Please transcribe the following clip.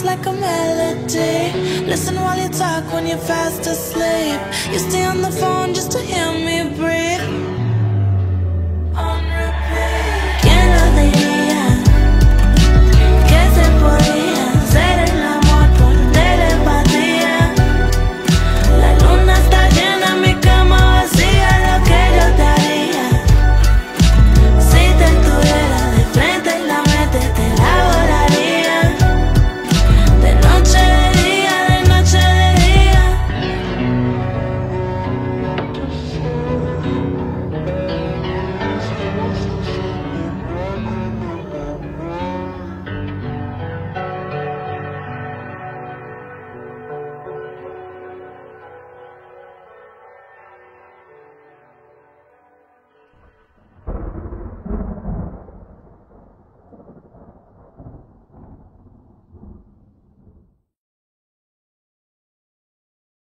sounds like a melody. Listen while you talk when you're fast asleep. You stay on the